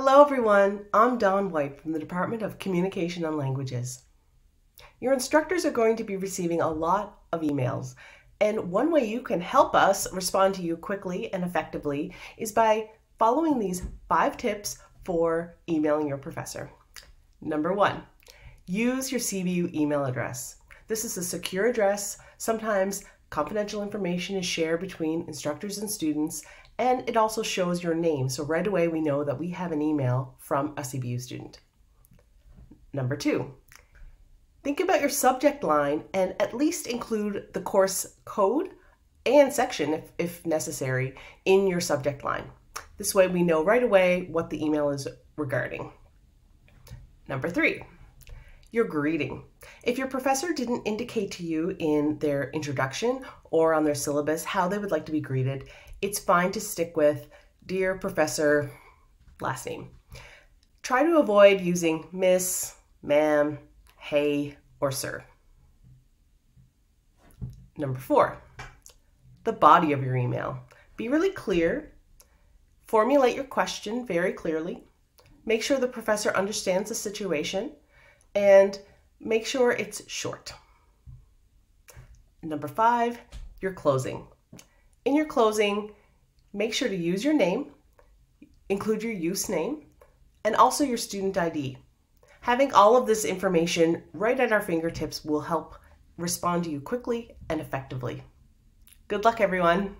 Hello everyone, I'm Dawn White from the Department of Communication and Languages. Your instructors are going to be receiving a lot of emails, and one way you can help us respond to you quickly and effectively is by following these five tips for emailing your professor. Number one, use your CBU email address. This is a secure address. Sometimes confidential information is shared between instructors and students, and it also shows your name. So right away we know that we have an email from a CBU student. Number two, think about your subject line and at least include the course code and section, if, if necessary, in your subject line. This way we know right away what the email is regarding. Number three, your greeting. If your professor didn't indicate to you in their introduction or on their syllabus how they would like to be greeted, it's fine to stick with Dear Professor, last name. Try to avoid using Miss, Ma'am, Hey, or Sir. Number four, the body of your email. Be really clear. Formulate your question very clearly. Make sure the professor understands the situation and make sure it's short. Number five, your closing. In your closing, make sure to use your name, include your use name, and also your student ID. Having all of this information right at our fingertips will help respond to you quickly and effectively. Good luck, everyone.